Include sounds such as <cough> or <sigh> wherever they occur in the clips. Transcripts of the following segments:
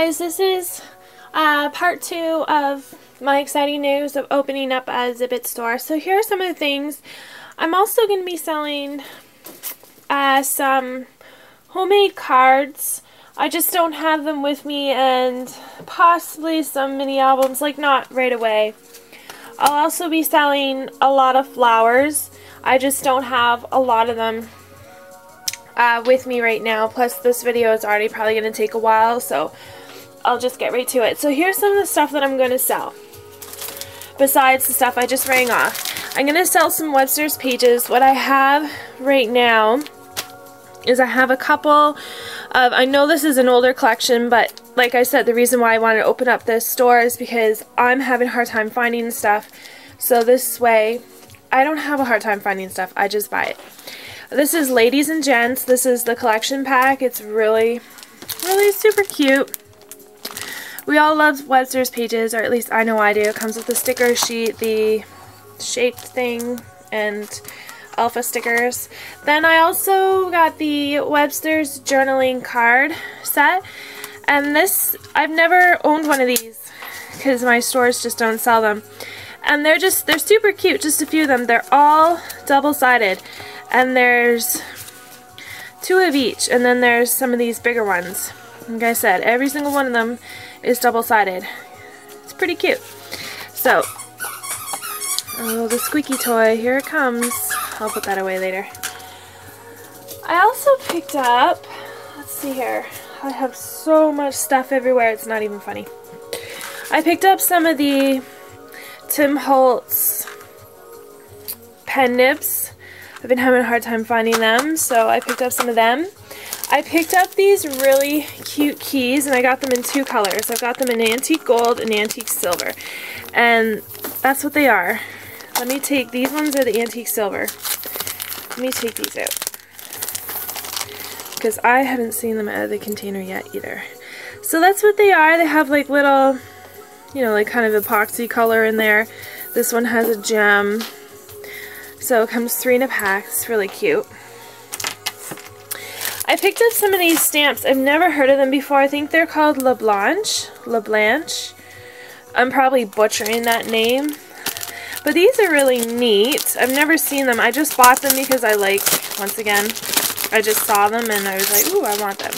guys, this is uh, part two of my exciting news of opening up a Zibbet store. So here are some of the things. I'm also going to be selling uh, some homemade cards. I just don't have them with me and possibly some mini albums, like not right away. I'll also be selling a lot of flowers. I just don't have a lot of them uh, with me right now. Plus this video is already probably going to take a while, so I'll just get right to it. So here's some of the stuff that I'm going to sell. Besides the stuff I just rang off. I'm going to sell some Webster's pages. What I have right now is I have a couple of, I know this is an older collection, but like I said, the reason why I wanted to open up this store is because I'm having a hard time finding stuff. So this way, I don't have a hard time finding stuff. I just buy it. This is Ladies and Gents. This is the collection pack. It's really, really super cute. We all love Webster's pages, or at least I know I do. It comes with the sticker sheet, the shaped thing, and alpha stickers. Then I also got the Webster's journaling card set. And this, I've never owned one of these because my stores just don't sell them. And they're just, they're super cute, just a few of them. They're all double-sided and there's two of each and then there's some of these bigger ones like I said every single one of them is double-sided. It's pretty cute. So oh the squeaky toy here it comes. I'll put that away later. I also picked up let's see here. I have so much stuff everywhere it's not even funny. I picked up some of the Tim Holtz pen nibs. I've been having a hard time finding them, so I picked up some of them. I picked up these really cute keys, and I got them in two colors. I've got them in antique gold and antique silver, and that's what they are. Let me take, these ones are the antique silver. Let me take these out, because I haven't seen them out of the container yet either. So that's what they are. They have like little, you know, like kind of epoxy color in there. This one has a gem. So it comes three in a pack. It's really cute. I picked up some of these stamps. I've never heard of them before. I think they're called La Blanche. La Blanche. I'm probably butchering that name. But these are really neat. I've never seen them. I just bought them because I like, once again, I just saw them and I was like, ooh, I want them.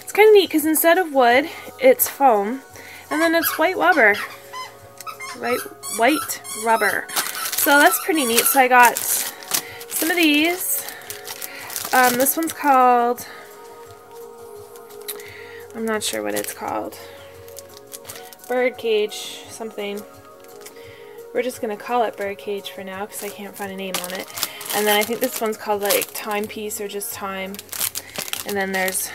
It's kind of neat because instead of wood, it's foam. And then it's white rubber. Right, white rubber. So that's pretty neat. So I got some of these. Um, this one's called, I'm not sure what it's called. Birdcage something. We're just going to call it birdcage for now because I can't find a name on it. And then I think this one's called like timepiece or just time. And then there's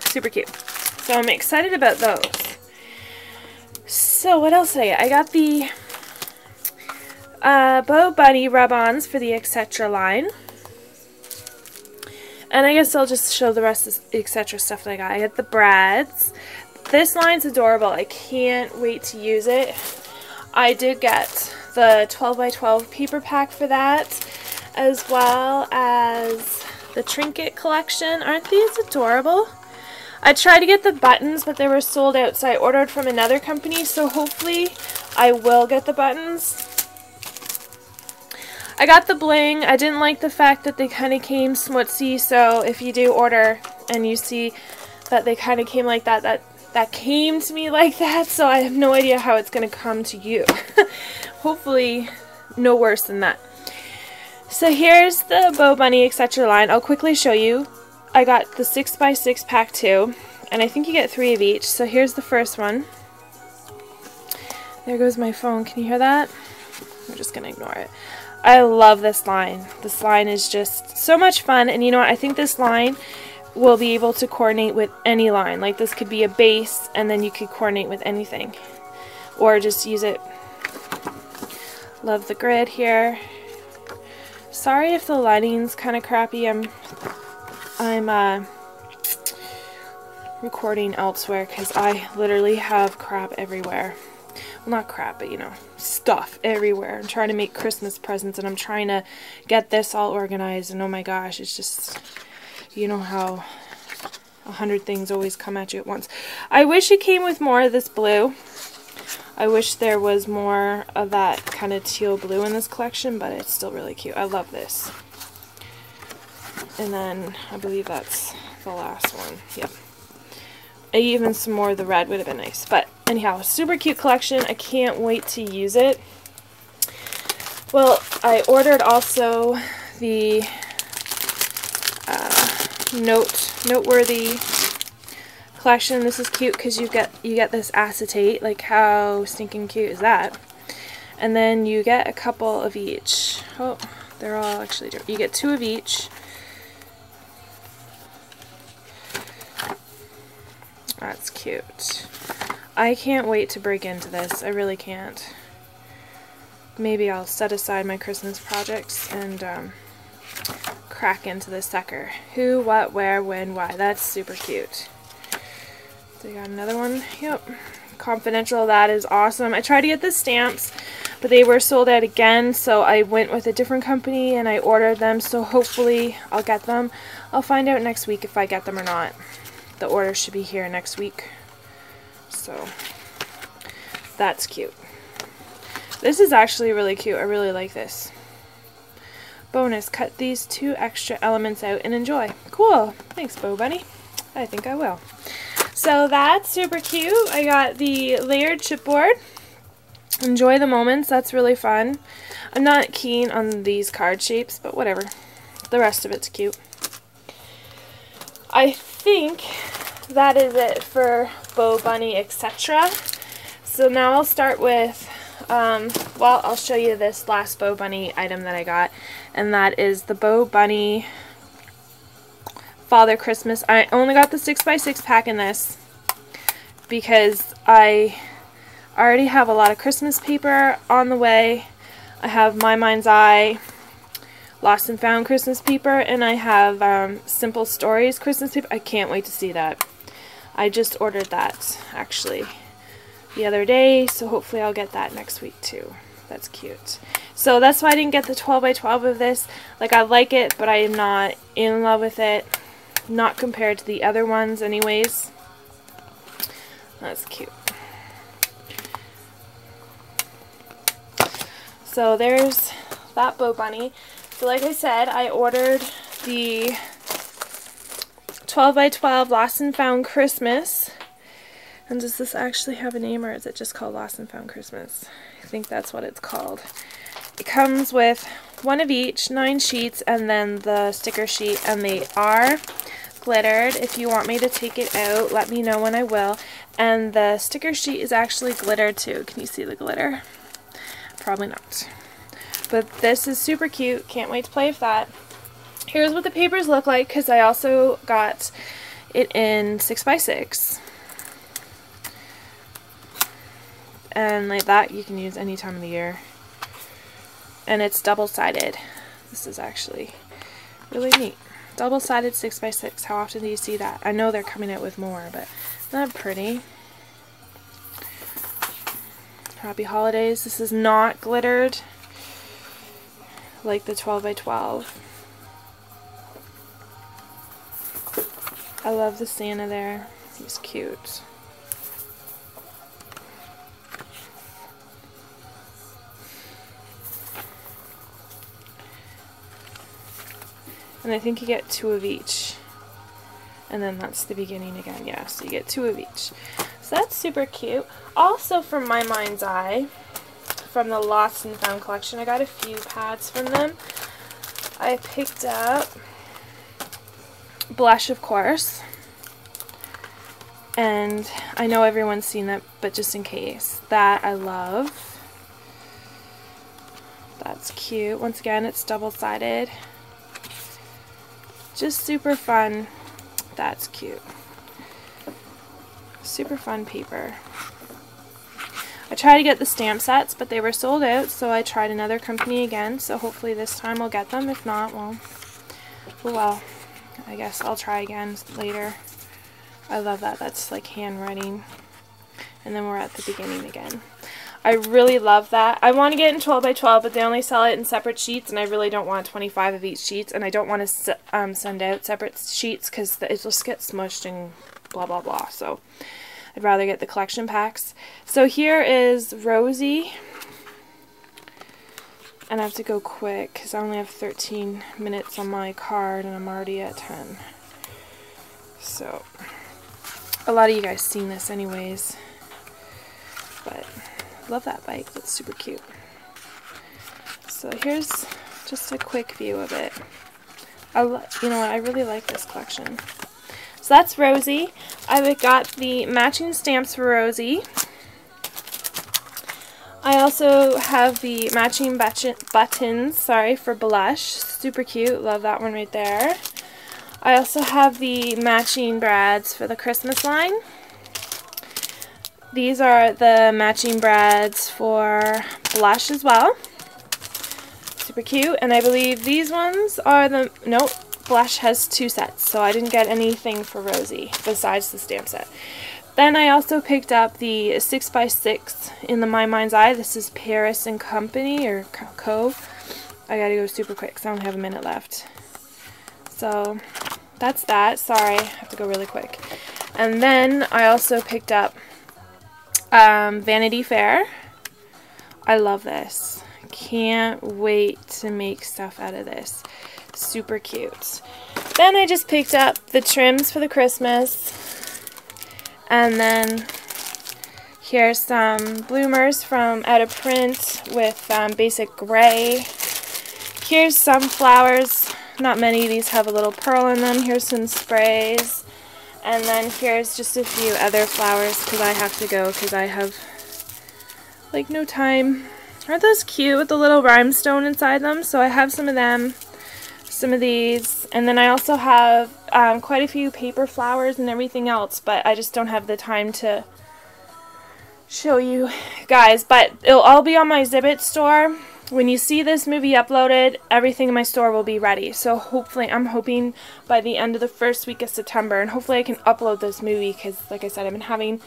super cute. So I'm excited about those. So what else did I get? I got the uh, Bo Bunny rub-ons for the Etc. line. And I guess I'll just show the rest of the Etc. stuff that I got. I got the Brads. This line's adorable. I can't wait to use it. I did get the 12 by 12 paper pack for that, as well as the Trinket collection. Aren't these adorable? I tried to get the buttons, but they were sold out, so I ordered from another company, so hopefully I will get the buttons. I got the bling. I didn't like the fact that they kind of came smutsy, so if you do order and you see that they kind of came like that, that that came to me <laughs> like that, so I have no idea how it's going to come to you. <laughs> Hopefully no worse than that. So here's the Bo Bunny etc. line. I'll quickly show you. I got the 6x6 pack too, and I think you get three of each. So here's the first one. There goes my phone. Can you hear that? I'm just going to ignore it. I love this line. This line is just so much fun. And you know what? I think this line will be able to coordinate with any line. Like this could be a base and then you could coordinate with anything. Or just use it. Love the grid here. Sorry if the lighting's kind of crappy. I'm I'm uh, recording elsewhere because I literally have crap everywhere not crap, but you know, stuff everywhere. I'm trying to make Christmas presents and I'm trying to get this all organized and oh my gosh, it's just, you know how a hundred things always come at you at once. I wish it came with more of this blue. I wish there was more of that kind of teal blue in this collection, but it's still really cute. I love this. And then I believe that's the last one. Yep. Even some more of the red would have been nice. But anyhow, super cute collection. I can't wait to use it. Well, I ordered also the uh, note noteworthy collection. This is cute because you get you get this acetate. Like how stinking cute is that? And then you get a couple of each. Oh, they're all actually different. You get two of each. That's cute. I can't wait to break into this. I really can't. Maybe I'll set aside my Christmas projects and um, crack into this sucker. Who, what, where, when, why. That's super cute. So you got another one. Yep. Confidential. That is awesome. I tried to get the stamps, but they were sold out again, so I went with a different company and I ordered them, so hopefully I'll get them. I'll find out next week if I get them or not. The order should be here next week. So, that's cute. This is actually really cute. I really like this. Bonus, cut these two extra elements out and enjoy. Cool. Thanks, Bo Bunny. I think I will. So that's super cute. I got the layered chipboard. Enjoy the moments. That's really fun. I'm not keen on these card shapes, but whatever. The rest of it's cute. I think that is it for Bo Bunny, etc. So now I'll start with, um, well, I'll show you this last Bo Bunny item that I got, and that is the Bo Bunny Father Christmas. I only got the 6x6 pack in this because I already have a lot of Christmas paper on the way. I have My Mind's Eye, Lost and Found Christmas paper, and I have um, Simple Stories Christmas paper. I can't wait to see that. I just ordered that, actually, the other day, so hopefully I'll get that next week, too. That's cute. So that's why I didn't get the 12 by 12 of this. Like, I like it, but I am not in love with it. Not compared to the other ones, anyways. That's cute. So there's that Bo Bunny. So like I said, I ordered the 12 by 12 Lost and Found Christmas. And does this actually have a name or is it just called Lost and Found Christmas? I think that's what it's called. It comes with one of each, nine sheets, and then the sticker sheet, and they are glittered. If you want me to take it out, let me know when I will. And the sticker sheet is actually glittered too. Can you see the glitter? Probably not. But this is super cute. Can't wait to play with that. Here's what the papers look like because I also got it in 6x6. And like that you can use any time of the year. And it's double-sided. This is actually really neat. Double-sided 6x6. How often do you see that? I know they're coming out with more, but not pretty. Happy holidays. This is not glittered like the 12 by 12. I love the Santa there. He's cute. And I think you get two of each. And then that's the beginning again. Yeah, so you get two of each. So that's super cute. Also from My Mind's Eye, from the Lost and Found collection, I got a few pads from them. I picked up Blush, of course. And I know everyone's seen that, but just in case. That I love. That's cute. Once again, it's double-sided. Just super fun. That's cute super fun paper. I tried to get the stamp sets, but they were sold out, so I tried another company again, so hopefully this time I'll get them. If not, well, oh well, I guess I'll try again later. I love that. That's like handwriting. And then we're at the beginning again. I really love that. I want to get in 12 by 12, but they only sell it in separate sheets, and I really don't want 25 of each sheets, and I don't want to um, send out separate sheets because it just gets smushed and blah, blah, blah. So I'd rather get the collection packs. So here is Rosie. And I have to go quick because I only have 13 minutes on my card and I'm already at 10. So, a lot of you guys seen this anyways. But, love that bike. That's super cute. So here's just a quick view of it. I you know what, I really like this collection. So that's Rosie. I've got the matching stamps for Rosie. I also have the matching buttons, sorry, for blush. Super cute. Love that one right there. I also have the matching brads for the Christmas line. These are the matching brads for blush as well. Super cute. And I believe these ones are the, nope, blush has two sets. So I didn't get anything for Rosie besides the stamp set. Then I also picked up the 6x6 in the My Mind's Eye. This is Paris and Company, or Co. I gotta go super quick because I only have a minute left. So, that's that. Sorry, I have to go really quick. And then I also picked up um, Vanity Fair. I love this. Can't wait to make stuff out of this. Super cute. Then I just picked up the trims for the Christmas. And then here's some bloomers from Out of Print with um, BasicGrey. Here's some flowers. Not many. of These have a little pearl in them. Here's some sprays. And then here's just a few other flowers because I have to go because I have like no time. Aren't those cute with the little rhinestone inside them? So I have some of them some of these. And then I also have um, quite a few paper flowers and everything else, but I just don't have the time to show you guys. But it'll all be on my Zibbet store. When you see this movie uploaded, everything in my store will be ready. So hopefully, I'm hoping by the end of the first week of September, and hopefully I can upload this movie because, like I said, I've been having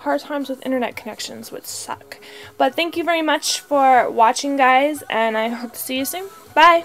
hard times with internet connections, which suck. But thank you very much for watching, guys, and I hope to see you soon. Bye!